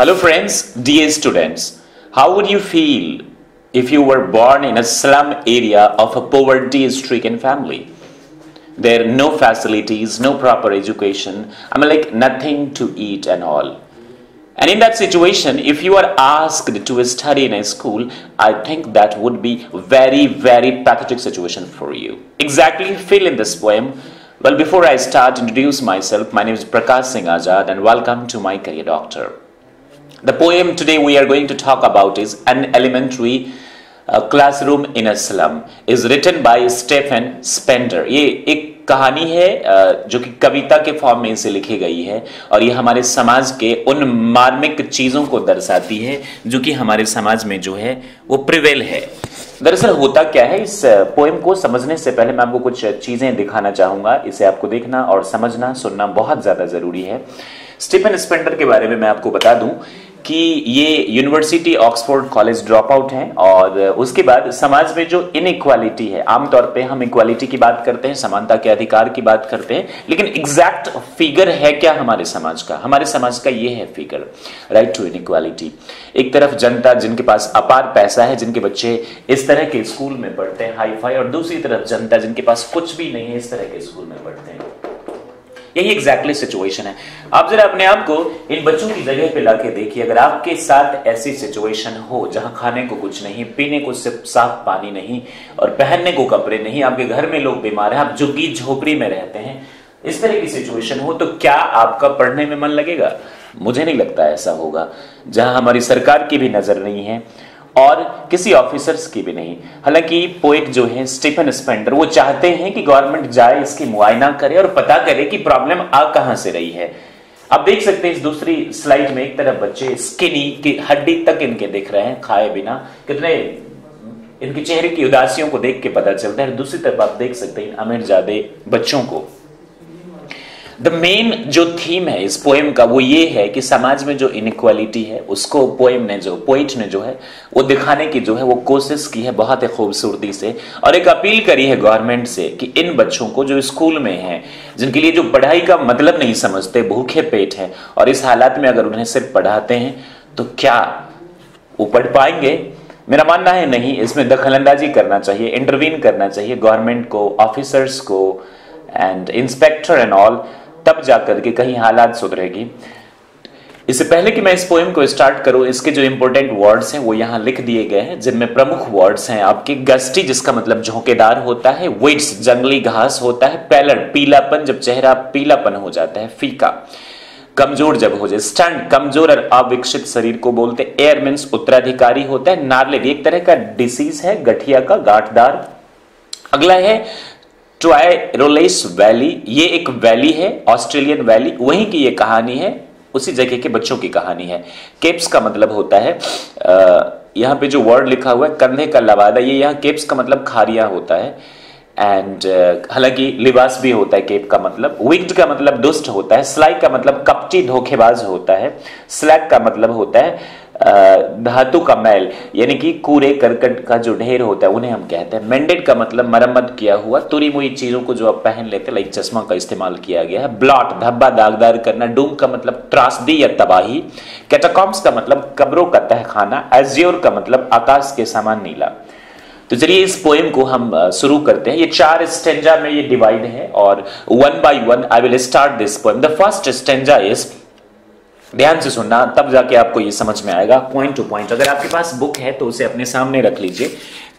Hello, friends, dear students. How would you feel if you were born in a slum area of a poverty stricken family? There are no facilities, no proper education. I mean, like nothing to eat and all. And in that situation, if you are asked to study in a school, I think that would be very, very pathetic situation for you. Exactly feel in this poem. Well, before I start, introduce myself. My name is Prakash Singh Ajad and welcome to my career doctor. The poem today we are going to talk about is An Elementary uh, Classroom in a Slum. Is written by Stephen Spender. ये एक कहानी है uh, जो कि कविता के form में इसे लिखी गई है और ये हमारे समाज के उन मार्मिक चीज़ों को दर्शाती है जो कि हमारे समाज में जो है वो प्रिवेल है। दरअसल होता क्या है इस पोएम uh, को समझने से पहले मैं आपको कुछ चीज़ें दिखाना चाहूँगा इसे आपको देखना और समझना सुनना बहुत ज़्यादा ज़रूरी है। स्टीफन स्पेंडर के बारे में मैं आपको बता दूँ कि ये university Oxford college drop out हैं और उसके बाद समाज में जो इनइक्वालिटी है, आमतौर पे हम इक्वालिटी की बात करते हैं, समानता के अधिकार की बात करते हैं, लेकिन एग्जैक्ट फिगर है क्या हमारे समाज का? हमारे समाज का ये है फिगर राइट टू इनइक्वालिटी एक तरफ़ जनता जिनके पास अपार पैसा है, जिनके बच्चे इस तरह के स्कूल में पढ़ते हैं हाई फाई और दूसरी तरफ़ जनता जिनके पास कुछ भी नहीं है, इस तरह के स्कूल में पढ़ते हैं। यही एग्जैक्टली सिचुएशन है। आप जरा अपने आप को इन बच्चों की जगह पे लाके देखिए, अगर आपके साथ ऐसी सिचुएशन हो जहाँ खाने को कुछ नहीं, पीने को सिर्फ़ साफ़ पानी नहीं और पहनने को कपड़े नहीं, आपके घर में लोग बीमार हैं, आप झुग्गी झोपड़ी में रहते हैं, इस तरह की सिचुएशन हो तो क्या आपका पढ़ने में मन लगेगा? मुझे नहीं लगता ऐसा होगा। जहाँ हमारी सरकार की भी नज़र नहीं है और किसी ऑफिसर्स की भी नहीं। हालाँकि पोइट जो है स्टीफन स्पेंडर वो चाहते हैं कि गवर्नमेंट जाए, इसकी मुआयना करे और पता करे कि प्रॉब्लम आ कहाँ से रही है। आप देख सकते हैं इस दूसरी स्लाइड में एक तरफ़ बच्चे स्किनी की हड्डी तक इनके दिख रहे हैं, खाए बिना। कितने इनके चेहरे की उदासियों को देख के पता चलता है। दूसरी तरफ़ आप देख सकते हैं अमीर जादे बच्चों को। द मेन जो थीम है इस पोएम का वो ये है कि समाज में जो इनक्वालिटी है, उसको पोएम ने जो पोइट ने जो है, वो दिखाने की जो है, वो कोशिश की है बहुत ही खूबसूरती से। और एक अपील करी है गवर्नमेंट से कि इन बच्चों को जो स्कूल में है, जिनके लिए जो पढ़ाई का मतलब नहीं समझते, भूखे पेट है, और इस हालात में अगर उन्हें सिर्फ़ पढ़ाते हैं तो क्या वो पढ़ पाएँगे? मेरा मानना है नहीं, इसमें दखल अंदाजी करना चाहिए इंटरवीन करना चाहिए गवर्नमेंट को ऑफिसर्स को एंड इंस्पेक्टर एंड ऑल तब जाकर के कहीं हालात सुधरेगी। इससे पहले कि मैं इस पोएम को स्टार्ट करूँ, इसके जो इंपॉर्टेंट वर्ड्स हैं, वो यहाँ लिख दिए गए हैं, जिनमें प्रमुख वर्ड्स हैं आपके। गस्टी जिसका मतलब झोंकेदार होता है। विट्स जंगली घास होता है। पैलर पीलापन, जब चेहरा पीलापन हो जाता है। फीका, कमज़ोर जब हो जाए। स्टंट कमज़ोर और अविकसित शरीर को बोलते। एयर मीन्स उत्तराधिकारी होता है। नार्लिड एक तरह का डिसीज है। गठिया का, गांठदार। अगला है ट्रायरोलेस वैली ये एक वैली है ऑस्ट्रेलियन वैली वहीं की ये कहानी है, उसी जगह के बच्चों की कहानी है। केप्स का मतलब होता है यहाँ पे जो वर्ड लिखा हुआ है, कंधे का लवादा ये यहाँ केप्स का मतलब खारिया होता है। एंड हालाँकि लिबास भी होता है केप का मतलब विक्ड का मतलब दुष्ट होता है स्लाई का मतलब कपटी धोखेबाज होता है स्लैग का मतलब होता है। धातु का मैल, यानी कि कूड़े, करकट का जो ढेर होता है, उन्हें हम कहते हैं। मेंडेड का मतलब मरम्मत किया हुआ तुरी मुई चीज़ों को जो आप पहन लेते लाइक चश्मा का इस्तेमाल किया गया है। ब्लॉट धब्बा, दागदार करना, डूम का मतलब त्रासदी या तबाही। कैटाकॉम्स का मतलब कब्रों का तहखाना एज्योर का मतलब आकाश के समान नीला। तो चलिए इस पोएम को हम शुरू करते हैं। ये चार स्टेंजा में ये डिवाइड है, और one by one I will start this poem the first stanza is ध्यान से सुनना, तब जाके आपको ये समझ में आएगा पॉइंट टू पॉइंट अगर आपके पास बुक है तो उसे अपने सामने रख लीजिए,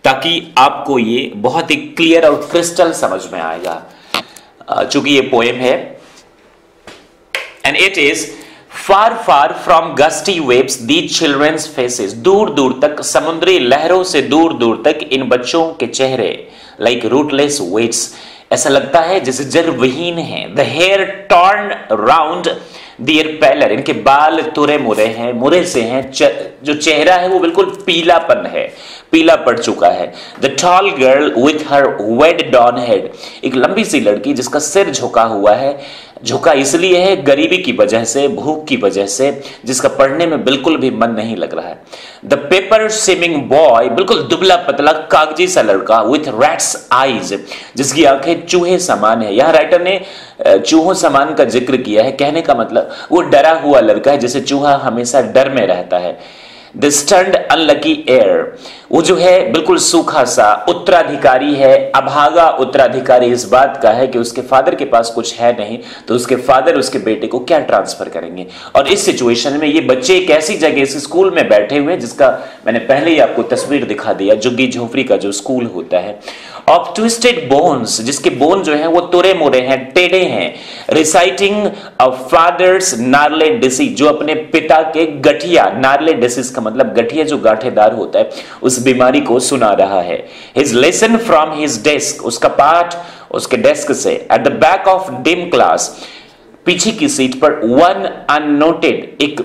ताकि आपको ये बहुत ही क्लियर और क्रिस्टल समझ में आएगा। चूँकि ये पोएम है and it is far far from gusty waves the children's faces दूर दूर तक, समुद्री लहरों से दूर दूर तक, इन बच्चों के चेहरे लाइक रूटलेस वेट्स ऐसा लगता है जैसे जर विहीन है। The hair torn round their pallor इनके बाल तुरे मुरे हैं, मुरे से हैं जो चेहरा है वो बिल्कुल पीलापन है, पीला पड़ चुका है। The tall girl with her weighed down head एक लंबी सी लड़की जिसका सिर झुका हुआ है झुका इसलिए है, गरीबी की वजह से, भूख की वजह से, जिसका पढ़ने में बिल्कुल भी मन नहीं लग रहा है। द पेपर स्विमिंग बॉय बिल्कुल दुबला पतला, कागज़ी सा लड़का विथ रैट्स आईज जिसकी आँखें चूहे समान है। यहाँ राइटर ने चूहों समान का ज़िक्र किया है। कहने का मतलब वो डरा हुआ लड़का है, जैसे चूहा हमेशा डर में रहता है। द स्टंड अनलकी एयर वो जो है बिल्कुल सूखा सा उत्तराधिकारी है, अभागा उत्तराधिकारी इस बात का है कि उसके फादर के पास कुछ है नहीं तो उसके फादर उसके बेटे को क्या ट्रांसफ़र करेंगे? और इस सिचुएशन में ये बच्चे एक ऐसी जगह, इस स्कूल में बैठे हुए हैं जिसका मैंने पहले ही आपको तस्वीर दिखा दिया, जुग्गी झोपड़ी का जो स्कूल होता है। ऑफ़ ट्विस्टेड बोन्स जिसके बोन जो है, वो तुरे मोरे हैं, टेढ़े हैं रिसाइटिंग फादर्स नार्ले डिसीज जो अपने पिता के गठिया नार्ले डिसीज का मतलब गठिया जो गाठेदार होता है, उस बीमारी को सुना रहा है। His lesson from his desk उसका पाठ उसके डेस्क से at the back of dim class पीछे की सीट पर वन अनोटेड एक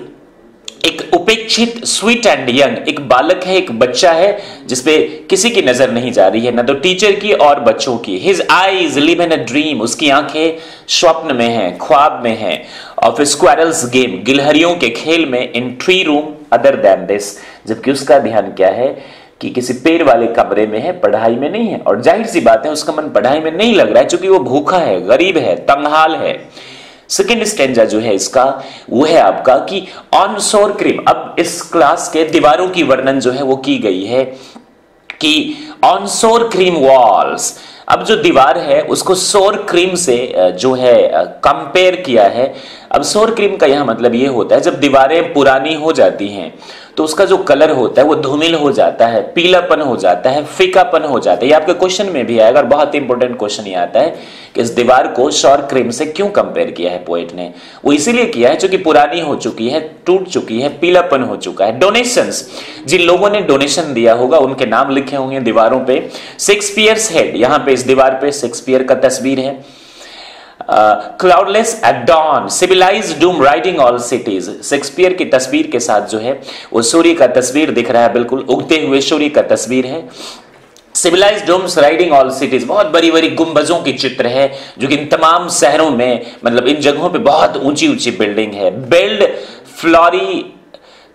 एक उपेक्षित स्वीट एंड यंग एक बालक है, एक बच्चा है, जिसपे किसी की नज़र नहीं जा रही है, ना तो टीचर की और बच्चों की। His eyes live in a dream उसकी आँखें स्वप्न में हैं, ख्वाब में हैं। ऑफ़ स्क्वारल्स गेम गिलहरियों के खेल में in tree room other than this जबकि उसका ध्यान क्या है, कि किसी पेड़ वाले कमरे में है, पढ़ाई में नहीं है। और ज़ाहिर सी बात है, उसका मन पढ़ाई में नहीं लग रहा है क्योंकि वो भूखा है, गरीब है तंगहाल है। सेकेंड स्टेंजा जो है इसका, वो है आपका कि ऑन सोर क्रीम अब इस क्लास के दीवारों की वर्णन जो है वो की गई है कि ऑन सोर क्रीम वॉल्स अब जो दीवार है, उसको सोर क्रीम से जो है कंपेयर किया है। अब सोर क्रीम का यह मतलब ये होता है, जब दीवारें पुरानी हो जाती हैं तो उसका जो कलर होता है, वो धूमिल हो जाता है, पीलापन हो जाता है, फीकापन हो जाता है। ये आपके क्वेश्चन में भी आएगा और बहुत इंपॉर्टेंट क्वेश्चन ये आता है कि इस दीवार को शॉर क्रीम से क्यों कंपेयर किया है पोएट ने? वो इसीलिए किया है क्योंकि पुरानी हो चुकी है, टूट चुकी है, पीलापन हो चुका है। डोनेशन जिन लोगों ने डोनेशन दिया होगा, उनके नाम लिखे होंगे दीवारों पर शेक्सपियर्स हेड यहाँ पे इस दीवार पे शेक्सपियर का तस्वीर है। Cloudless at dawn civilized dome riding all cities Shakespeare की तस्वीर के साथ जो है, वो सूर्य का तस्वीर दिख रहा है बिल्कुल, उगते हुए सूर्य का तस्वीर है। Civilized domes riding all cities बहुत बड़ी बड़ी गुंबजों की चित्र है, जो कि इन तमाम शहरों में मतलब इन जगहों पे बहुत ऊँची ऊँची बिल्डिंग है। बिल्ड फ्लोरी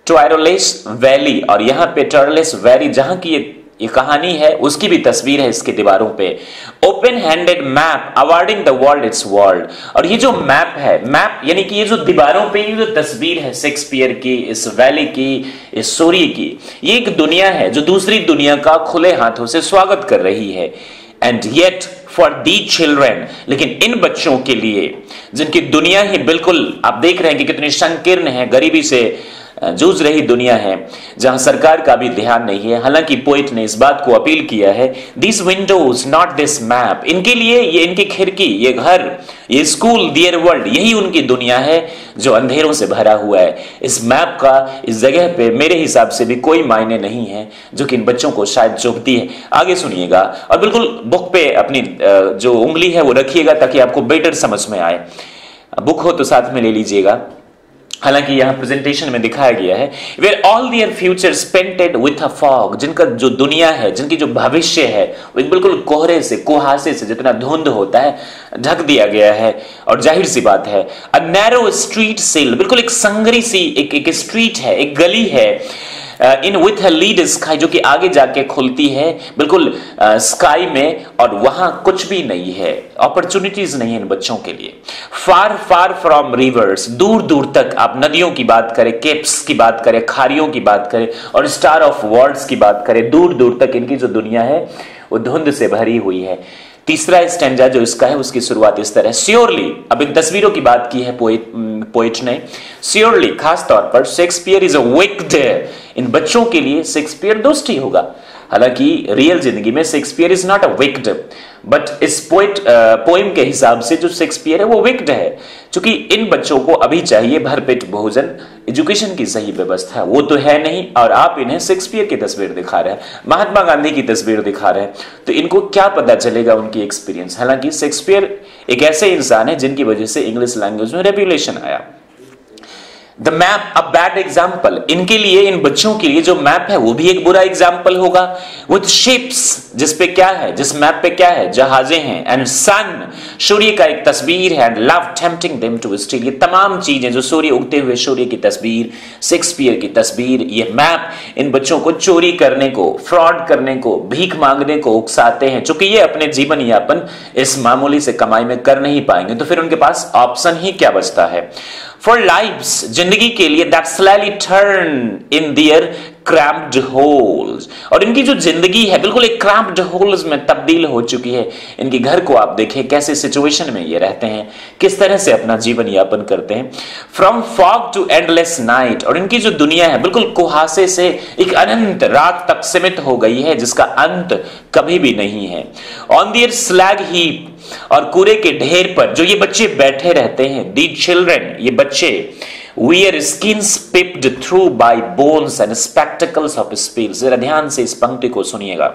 ट्वायरोलेस वैली और यहाँ पे टर्लेस वैली जहाँ की ये ये कहानी है, उसकी भी तस्वीर है इसके दीवारों पे। Open handed map awarding the world its world और ये जो मैप है मैप यानी कि ये जो दीवारों पे ये जो तस्वीर है शेक्सपियर की, इस वैली की, इस सूर्य की, ये एक दुनिया है जो दूसरी दुनिया का खुले हाथों से स्वागत कर रही है। And yet for the children लेकिन इन बच्चों के लिए, जिनकी दुनिया ही बिल्कुल, आप देख रहे हैं कि कितनी संकीर्ण है, गरीबी से जूझ रही दुनिया है, जहाँ सरकार का भी ध्यान नहीं है। हालाँकि पोइट ने इस बात को अपील किया है this windows not this map इनके लिए ये, इनकी खिड़की, ये घर, ये स्कूल दियर वर्ल्ड यही उनकी दुनिया है जो अंधेरों से भरा हुआ है। इस मैप का, इस जगह पे मेरे हिसाब से भी कोई मायने नहीं है, जो कि इन बच्चों को शायद चुभती है। आगे सुनिएगा, और बिल्कुल बुक पे अपनी जो उंगली है वो रखिएगा ताकि आपको बेटर समझ में आए। बुक हो तो साथ में ले लीजिएगा। हालाँकि यहाँ प्रेजेंटेशन में दिखाया गया है where all their future painted with a fog जिनका जो दुनिया है जिनकी जो भविष्य है वो बिल्कुल कोहरे से कुहासे से जितना धुंध होता है ढक दिया गया है। और ज़ाहिर सी बात है अ नैरो स्ट्रीट सेल बिल्कुल एक संगरी सी एक, एक स्ट्रीट है एक गली है इन विथ लीड स्काई जो कि आगे जाके खुलती है बिल्कुल स्काई uh, में और वहाँ कुछ भी नहीं है अपॉर्चुनिटीज़ नहीं है इन बच्चों के लिए। फार फार फ्रॉम रिवर्स दूर दूर तक आप नदियों की बात करें केप्स की बात करें खारियों की बात करें और स्टार ऑफ़ वर्ल्ड्स की बात करें दूर दूर तक इनकी जो दुनिया है वो धुंध से भरी हुई है। तीसरा स्टैंडा जो इसका है उसकी शुरुआत इस तरह श्योरली अब इन तस्वीरों की बात की है पोइट पोइट ने। श्योरली खास तौर पर शेक्सपियर इज़ अ विक्ड इन बच्चों के लिए शेक्सपियर दोस्ती होगा। हालाँकि रियल ज़िंदगी में Shakespeare is not a wicked but इस पोइट पोइम के हिसाब से जो शेक्सपियर है, वो विक्ड है। क्योंकि इन बच्चों को अभी चाहिए भरपेट भोजन एजुकेशन की सही व्यवस्था, वो तो है नहीं, और आप इन्हें शेक्सपियर की तस्वीर दिखा रहे हैं, महात्मा गांधी की तस्वीर दिखा रहे हैं। तो इनको क्या पता चलेगा उनकी एक्सपीरियंस हालाँकि शेक्सपियर एक ऐसे इंसान है जिनकी वजह से इंग्लिश लैंग्वेज में रेपुलेशन आया। The map a bad example इनके लिए, इन बच्चों के लिए जो मैप है, वो भी एक बुरा एग्ज़ाम्पल होगा। विथ शिप्स जिस पे क्या है, जिस मैप पे क्या है, जहाजें हैं एंड सन सूर्य का एक तस्वीर है and love tempting them to steal ये तमाम चीज़ें जो सूर्य उगते हुए सूर्य की तस्वीर शेक्सपियर की तस्वीर, ये मैप इन बच्चों को चोरी करने को फ्रॉड करने को, भीख मांगने को उकसाते हैं। चूँकि ये अपने जीवन यापन इस मामूली से कमाई में कर नहीं पाएँगे तो फिर उनके पास ऑप्शन ही क्या बचता है? फॉर लाइफ जिंदगी के लिए that slightly turn in there cramped holes और इनकी जो ज़िंदगी है, बिल्कुल एक क्रैम्प्ड होल्स में तब्दील हो चुकी है। इनके घर को आप देखें, कैसे सिचुएशन में ये रहते हैं, किस तरह से अपना जीवन यापन करते हैं। From fog to endless night और इनकी जो दुनिया है, बिल्कुल कुहासे से एक अनंत रात तक सीमित हो गई है, जिसका अंत कभी भी नहीं है। ऑन दियर स्लैग हीप और कूड़े के ढेर पर जो ये बच्चे बैठे रहते हैं दी चिल्ड्रन ये बच्चे wear skin peeped through by bones and spectacles of steel जरा ध्यान से इस पंक्ति को सुनिएगा।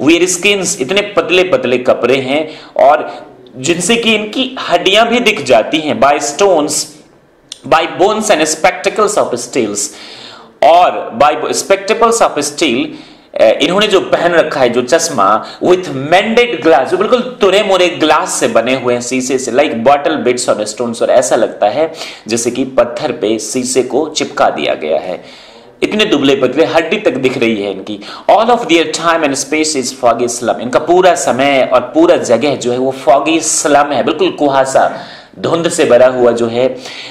वियर स्किन इतने पतले पतले कपड़े हैं और जिनसे कि इनकी हड्डियाँ भी दिख जाती हैं by stones by bones and spectacles of steels और बाय स्पेक्टिकल्स ऑफ़ स्टील इन्होंने जो पहन रखा है, जो चश्मा विथ मेंडेड ग्लास जो बिल्कुल तुरे मुरे ग्लास से बने हुए हैं, शीशे से लाइक बॉटल बिट्स और स्टोन और ऐसा लगता है, जैसे कि पत्थर पे शीशे को चिपका दिया गया है। इतने दुबले पतले हड्डी तक दिख रही है इनकी। All of their time and space is foggy slum इनका पूरा समय और पूरा जगह जो है वो फॉगी स्लम है, बिल्कुल कुहासा, धुंध से भरा हुआ जो है,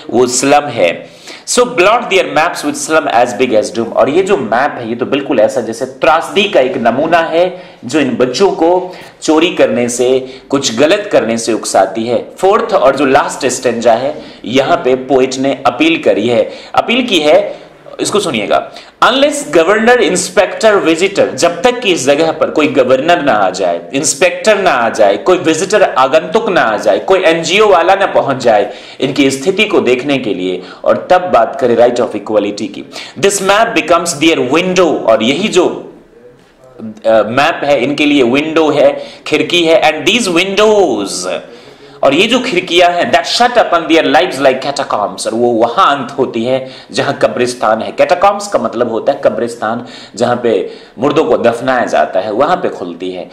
वो स्लम है। So blot their maps with slum as big as doom और ये जो मैप है, ये तो बिल्कुल ऐसा जैसे त्रासदी का एक नमूना है, जो इन बच्चों को चोरी करने से, कुछ गलत करने से उकसाती है। फोर्थ और जो लास्ट स्टेंजा है, यहाँ पे पोइट ने अपील करी है। अपील की है इसको सुनिएगा। अनलेस गवर्नर इंस्पेक्टर विजिटर जब तक कि इस जगह पर कोई गवर्नर ना आ जाए इंस्पेक्टर ना आ जाए कोई विजिटर आगंतुक ना आ जाए कोई एनजीओ वाला ना पहुँच जाए इनकी स्थिति को देखने के लिए और तब बात करें राइट ऑफ़ इक्वलिटी की। This map becomes their window और यही जो मैप uh, है इनके लिए विंडो है खिड़की है एंड दीज विंडोज़ और ये जो खिड़कियाँ हैं that shut upon their lives like catacombs और वो वहाँ अंत होती है जहाँ कब्रिस्तान है। कैटाकॉम्स का मतलब होता है कब्रिस्तान, जहाँ पे मुर्दों को दफनाया जाता है, वहाँ पे खुलती है।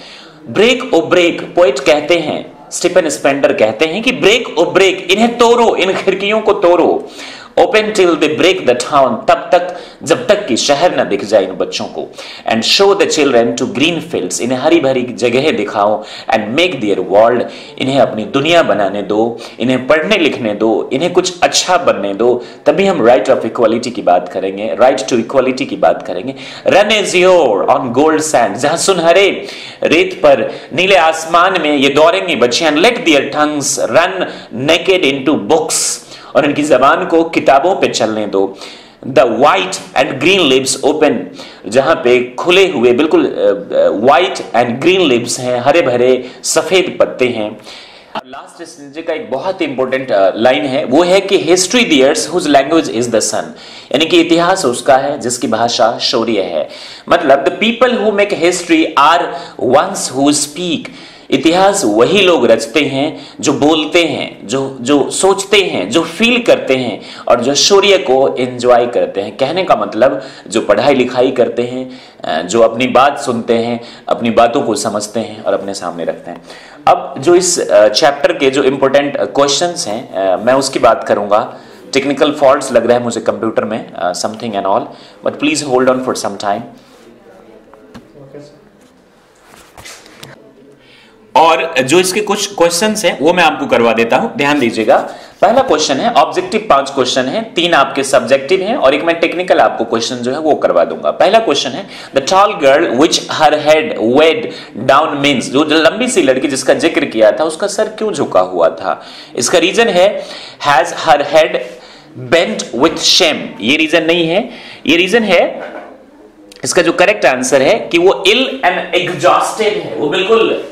ब्रेक ओ ब्रेक पोइट कहते हैं स्टीफन स्पेंडर कहते हैं कि ब्रेक ओ ब्रेक इन्हें तोड़ो, इन खिड़कियों को तोड़ो। Open till they break the town तब तक, जब तक कि शहर न दिख जाए इन बच्चों को। And show the children to green fields इन्हें हरी भरी जगह दिखाओ एंड मेक दियर वर्ल्ड इन्हें अपनी दुनिया बनाने दो, इन्हें पढ़ने लिखने दो, इन्हें कुछ अच्छा बनने दो। तभी हम राइट ऑफ़ इक्वालिटी की बात करेंगे राइट टू इक्वालिटी की बात करेंगे। Run azure on gold sand जहाँ सुनहरे रेत पर, नीले आसमान में ये दौड़ेंगे बच्चे and let their tongues run naked in books और इनकी जबान को किताबों पे चलने दो। The white and green lips open जहाँ पे खुले हुए, बिल्कुल वाइट एंड ग्रीन लिप्स हैं हरे भरे सफ़ेद पत्ते हैं। लास्ट का एक बहुत इंपॉर्टेंट लाइन है, वो है कि history theirs whose language is the sun यानी कि इतिहास उसका है, जिसकी भाषा शौर्य है। मतलब the people who make history are ones who speak इतिहास वही लोग रचते हैं, जो बोलते हैं, जो जो सोचते हैं, जो फील करते हैं और जो शौर्य को एंजॉय करते हैं। कहने का मतलब जो पढ़ाई लिखाई करते हैं जो अपनी बात सुनते हैं, अपनी बातों को समझते हैं और अपने सामने रखते हैं। अब जो इस चैप्टर के जो इंपॉर्टेंट क्वेश्चंस हैं मैं उसकी बात करूँगा। टेक्निकल फॉल्ट्स लग रहा है मुझे कंप्यूटर में something and all but please hold on for some time और जो इसके कुछ क्वेश्चंस हैं, वो मैं आपको करवा देता हूँ। ध्यान दीजिएगा। पहला क्वेश्चन है ऑब्जेक्टिव पाँच क्वेश्चन है। तीन आपके सब्जेक्टिव हैं और एक मैं टेक्निकल आपको क्वेश्चन जो है, वो करवा दूँगा। पहला क्वेश्चन है the tall girl which her head weighed down means जो लंबी सी लड़की जिसका ज़िक्र किया था, उसका सर क्यों झुका हुआ था? इसका रीजन है has her head bent with shame ये रीजन नहीं है। ये रीजन है, इसका जो करेक्ट आंसर है कि वो इल एंड एग्जॉस्टेड है। वो बिल्कुल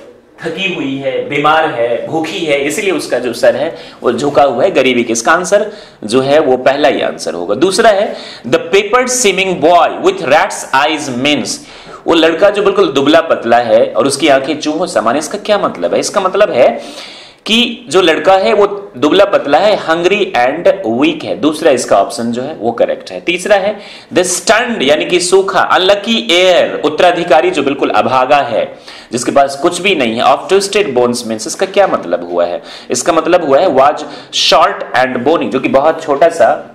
थकी हुई है, बीमार है, भूखी है, इसलिए उसका जो सर है, वो झुका हुआ है गरीबी के। इसका आंसर जो है, वो पहला ही आंसर होगा। दूसरा है the paper swimming boy with rat's eyes means वो लड़का जो बिल्कुल दुबला पतला है और उसकी आँखें चूहों समान इसका क्या मतलब है? इसका मतलब है कि जो लड़का है, वो दुबला पतला है हंग्री एंड वीक है। दूसरा इसका ऑप्शन जो है, वो करेक्ट है। तीसरा है द स्टंड यानी कि सूखा अनलकी एयर उत्तराधिकारी जो बिल्कुल अभागा है, जिसके पास कुछ भी नहीं है ऑफ़ ट्विस्टेड बोन्स मीन्स इसका क्या मतलब हुआ है? इसका मतलब हुआ है वाज शॉर्ट एंड बोनी जो कि बहुत छोटा सा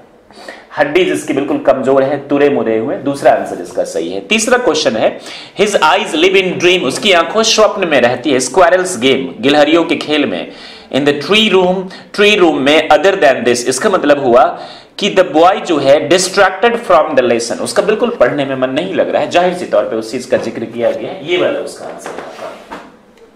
हड्डी जिसकी बिल्कुल कमज़ोर है, तुरे मुरे हुए। दूसरा आंसर इसका सही है। तीसरा क्वेश्चन है his eyes live in dream उसकी आँखों स्वप्न में रहती है स्क्वायरल्स गेम गिलहरियों के खेल में। In the tree room tree room में अदर देन दिस इसका मतलब हुआ कि द बॉय जो है डिस्ट्रैक्टेड फ्रॉम द लेसन उसका बिल्कुल पढ़ने में मन नहीं लग रहा है। ज़ाहिर सी तौर पे उस चीज़ का ज़िक्र किया गया। है ये वाला उसका आंसर है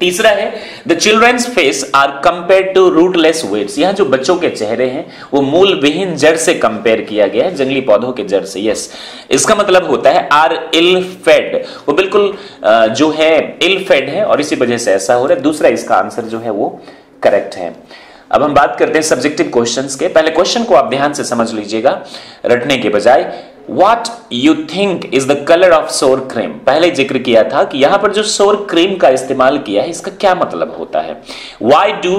तीसरा है the children's face are compare to rootless weeds यहाँ जो बच्चों के चेहरे हैं, वो मूल विहीन जड़ से कंपेयर किया गया है, जंगली पौधों के जड़ से। यस इसका मतलब होता है आर इल फेड वो बिल्कुल जो है इल फेड है और इसी वजह से ऐसा हो रहा है। दूसरा इसका आंसर जो है वो करेक्ट है। अब हम बात करते हैं सब्जेक्टिव क्वेश्चंस के। पहले क्वेश्चन को आप ध्यान से समझ लीजिएगा, रटने के बजाय what you think is the colour of sour cream पहले ज़िक्र किया था कि यहाँ पर जो सोर क्रीम का इस्तेमाल किया है, इसका क्या मतलब होता है? Why do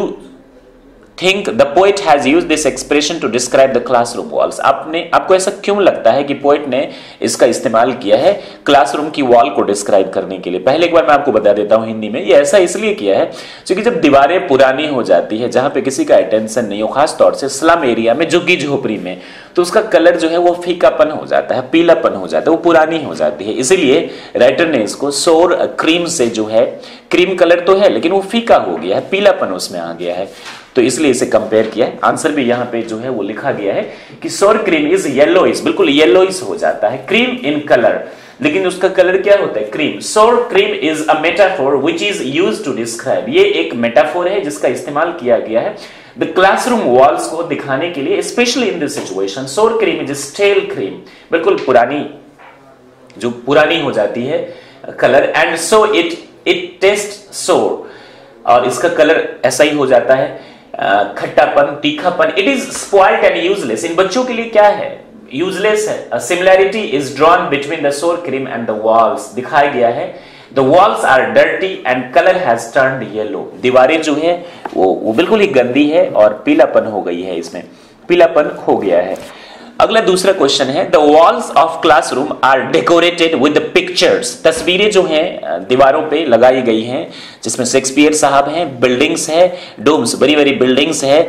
think the poet has use this expression to describe the classroom walls आपने, आपको ऐसा क्यों लगता है कि पोइट ने इसका इस्तेमाल किया है क्लासरूम की वॉल को डिस्क्राइब करने के लिए? पहले एक बार मैं आपको बता देता हूँ हिंदी में, ये ऐसा इसलिए किया है क्योंकि जब दीवारें पुरानी हो जाती है, जहाँ पे किसी का अटेंशन नहीं हो खास तौर से स्लम एरिया में, झुग्गी झोपड़ी में तो उसका कलर जो है वो फीकापन हो जाता है, पीलापन हो जाता है, वो पुरानी हो जाती है। इसीलिए राइटर ने इसको सोर क्रीम से जो है क्रीम कलर तो है, लेकिन वो फीका हो गया है, पीलापन उसमें आ गया है। तो इसलिए इसे कंपेयर किया है। आंसर भी यहाँ पे जो है वो लिखा गया है कि सोर क्रीम इज़ येलोइस बिल्कुल येलोइस हो जाता है क्रीम इन कलर लेकिन उसका कलर क्या होता है? Cream sour cream is a metaphor which is use to describe ये एक मेटाफोर है जिसका इस्तेमाल किया गया है द क्लासरूम वॉल्स को दिखाने के लिए specially in this situation sour cream is stale cream बिल्कुल पुरानी, जो पुरानी हो जाती है colour and so it it taste sour और इसका कलर ऐसा ही हो जाता है। खट्टापन, तीखापन it is spoiled and useless इन बच्चों के लिए क्या है? यूजलेस है। Similarity is drawn between the sour cream and the walls दिखाया गया है। The walls are dirty and colour has turn yellow दीवारें जो है, वो वो बिल्कुल ही गंदी है और पीलापन हो गई है इसमें। पीलापन हो गया है। अगला दूसरा क्वेश्चन है the walls of classroom are decorated with pictures तस्वीरें जो हैं दीवारों पे लगाई गई हैं, जिसमें शेक्सपियर साहब हैं बिल्डिंग्स है डोम्स बड़ी बड़ी बिल्डिंग्स है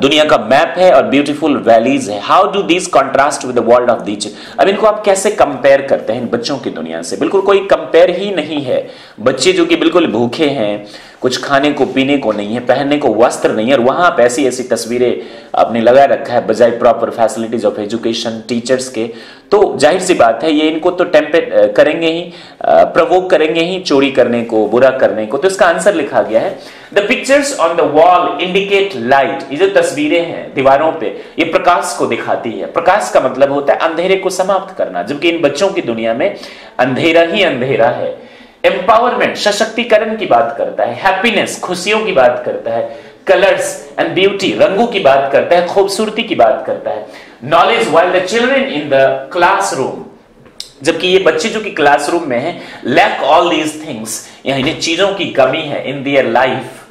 दुनिया का मैप है और ब्यूटीफुल वैलीज है। How do this contrast with world of दीच अब इनको आप कैसे कंपेयर करते हैं इन बच्चों की दुनिया से? बिल्कुल कोई कंपेयर ही नहीं है। बच्चे जो कि बिल्कुल भूखे हैं कुछ खाने को, पीने को नहीं है, पहनने को वस्त्र नहीं है, और वहाँ पर ऐसी ऐसी तस्वीरें आपने लगा रखा है बजाय proper facilities of education teachers के। तो ज़ाहिर सी बात है, ये इनको तो टेम्पेट करेंगे ही प्रवोक करेंगे ही चोरी करने को, बुरा करने को। तो इसका आंसर लिखा गया है the pictures on the wall indicate light ये जो तस्वीरें हैं दीवारों पे, ये प्रकाश को दिखाती है। प्रकाश का मतलब होता है अंधेरे को समाप्त करना, जबकि इन बच्चों की दुनिया में अंधेरा ही अंधेरा है। एम्पावरमेंट सशक्तिकरण की बात करता है हैप्पीनेस खुशियों की बात करता है कलर्स एंड ब्यूटी रंगों की बात करता है, खूबसूरती की बात करता है। Knowledge while the children in the classroom जबकि ये बच्चे जो कि क्लासरूम में है लैक ऑल दीज थिंग्स इन्हें चीज़ों की कमी है in their life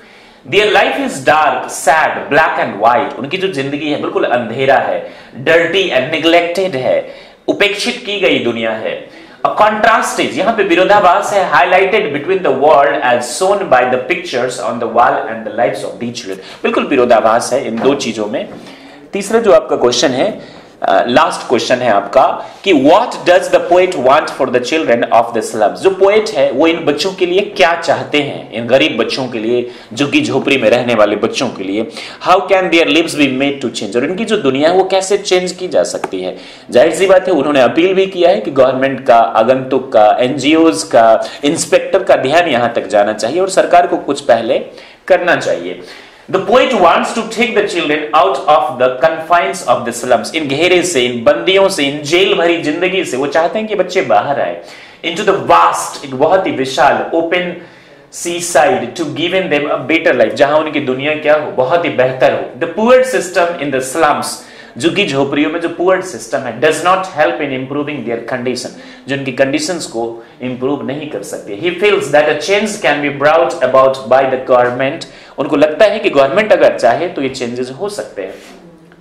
their life is dark sad black and white उनकी जो ज़िंदगी है बिल्कुल अंधेरा है डर्टी एंड निग्लेक्टेड है, उपेक्षित की गई दुनिया है। कॉन्ट्रास्ट इज़ यहाँ पे विरोधाभास है highlighted between the world as shown by the pictures on the wall and the life of the children बिल्कुल विरोधाभास है इन दो चीज़ों में। तीसरा जो आपका क्वेश्चन है लास्ट uh, क्वेश्चन है आपका कि what does the poet want for the children of the slums जो पोएट है वो इन बच्चों के लिए क्या चाहते हैं? इन गरीब बच्चों के लिए झुग्गी झोपड़ी में रहने वाले बच्चों के लिए how can their lives be made to change और इनकी जो दुनिया है वो कैसे चेंज की जा सकती है? ज़ाहिर सी बात है उन्होंने अपील भी किया है कि गवर्नमेंट का आगंतुक का एनजीओ का इंस्पेक्टर का ध्यान यहाँ तक जाना चाहिए और सरकार को कुछ पहले करना चाहिए। The poet wants to take the children out of the confines of the slums. इन घेरे से इन बंदियों से इन जेल भरी ज़िंदगी से वो चाहते हैं कि बच्चे बाहर आए into the vast एक बहुत ही विशाल open sea side to give in them a better life जहाँ उनकी दुनिया क्या हो बहुत ही बेहतर हो the poor system in the slums झुग्गी झोपड़ियों में जो पुअर सिस्टम है does not help in improving their condition जो उनकी कंडीशंस को इंप्रूव नहीं कर सकते। He feels that a change can be brought about by the government उनको लगता है कि गवर्नमेंट अगर चाहे तो ये चेंजेस हो सकते हैं।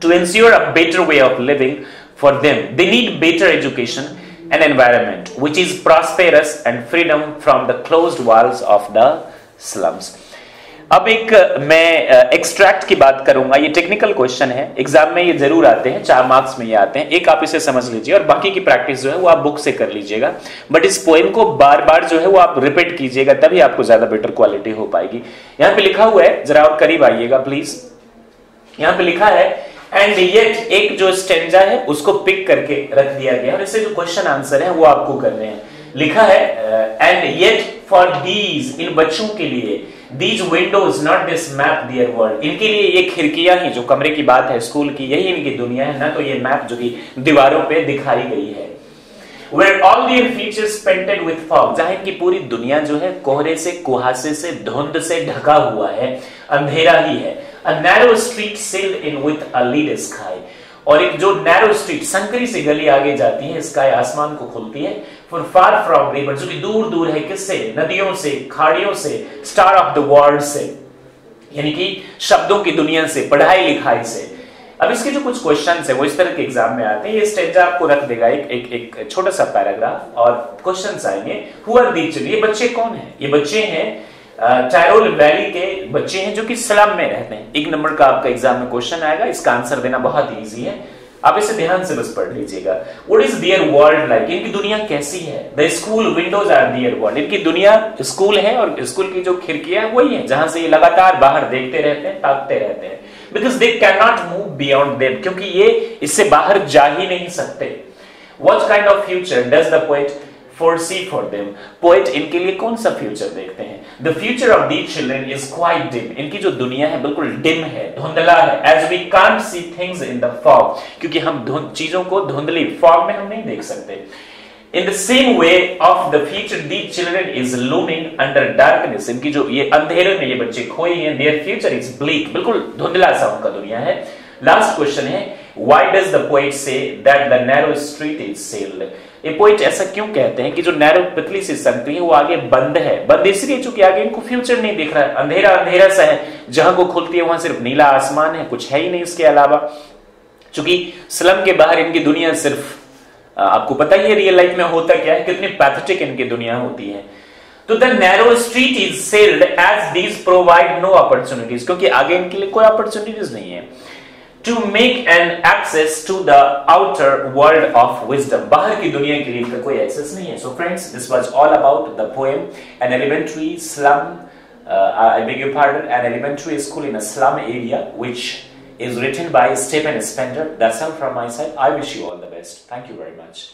To ensure a better way of living for them they need better education and environment which is prosperous and freedom from the closed walls of the slums अब एक मैं एक्सट्रैक्ट की बात करूँगा। ये टेक्निकल क्वेश्चन है। एग्ज़ाम में ये ज़रूर आते हैं। चार मार्क्स में ये आते हैं। एक आप इसे समझ लीजिए और बाकी की प्रैक्टिस जो है वो आप बुक से कर लीजिएगा। बट इस पोएम को बार बार जो है वो आप रिपीट कीजिएगा, तभी आपको ज़्यादा बेटर क्वालिटी हो पाएगी। यहाँ पे लिखा हुआ है, जरा और करीब आइएगा प्लीज़ यहाँ पे लिखा है एंड येट एक जो स्टेंजा है, उसको पिक करके रख दिया गया और इसे जो क्वेश्चन आंसर है, वो आपको करने हैं। लिखा है एंड येट फॉर दीज इन बच्चों के लिए these windows not this map their world इनके लिए ये खिड़कियाँ ही जो कमरे की बात है स्कूल की यही इनकी दुनिया है ना तो ये मैप जो कि दीवारों पे दिखाई गई है। Where all their features painted with fog, जहाँ इनकी पूरी दुनिया जो है कोहरे से कुहासे से धुंध से ढका हुआ है अंधेरा ही है। A narrow street sailed in with a lead sky. और एक जो नैरो स्ट्रीट संकरी से गली आगे जाती है स्काई आसमान को खुलती है फॉर फार फ्रॉम रिवर जो कि दूर दूर है किससे? नदियों से, खाड़ियों से स्टार ऑफ़ द वर्ल्ड से, यानी कि शब्दों की दुनिया से, पढ़ाई लिखाई से। अब इसके जो कुछ क्वेश्चन है, वो इस तरह के एग्ज़ाम में आते हैं। ये स्टेंजा आपको रख देगा एक एक एक छोटा सा पैराग्राफ और क्वेश्चन आएँगे। हु आर दीज ये बच्चे कौन है? ये बच्चे हैं टायरोल वैली के बच्चे हैं जो कि स्लम में रहते हैं। एक नंबर का आपका एग्ज़ाम में क्वेश्चन आएगा। इसका आंसर देना बहुत ईजी है। आप इसे ध्यान से बस पढ़ लीजिएगा। What is their world like इनकी दुनिया कैसी है? The school windows are their world इनकी दुनिया स्कूल है और स्कूल की जो खिड़कियाँ वही है, जहाँ से ये लगातार बाहर देखते रहते हैं, ताकते रहते हैं। Because they can not move beyond them क्योंकि ये इससे बाहर जा ही नहीं सकते। What kind of future does the poet foresee for them poet इनके लिए कौन सा फ्यूचर देखते हैं the future of these children is quite dim इनकी जो दुनिया है बिल्कुल डिम है धुंधला है as we can't see things in the fog क्योंकि हम चीज़ों को धुंधली फॉग में हम नहीं देख सकते In the same way of the future, these children is looming under darkness. इनकी जो ये अंधेरे में ये बच्चे खोए हैं their future is bleak. बिल्कुल धुंधला सा उनका दुनिया है लास्ट क्वेश्चन है why does the poet say that the narrow street is sealed? ये पोइट ऐसा क्यों कहते हैं कि जो नैरो पतली सी संकरी है, वो आगे बंद है? बंद इसलिए चूँकि आगे इनको फ्यूचर नहीं दिख रहा है। अंधेरा अंधेरा सा है। जहाँ वो खुलती है, वहाँ सिर्फ़ नीला आसमान है, कुछ है ही नहीं इसके अलावा। चूँकि स्लम के बाहर इनकी दुनिया सिर्फ़ आपको पता ही है रियल लाइफ में होता क्या है, कितनी पैथेटिक इनकी दुनिया होती है। तो the narrow street is sealed as these provide no opportunities क्योंकि आगे इनके लिए कोई अपॉर्चुनिटीज़ नहीं है। To make an access to the outer world of wisdom. bahar ki duniya ke liye koi access nahi hai so friends this was all about the poem an elementary slum uh, i beg your pardon an elementary school in a slum area which is written by Stephen Spender. That's all from my side. I wish you all the best. Thank you very much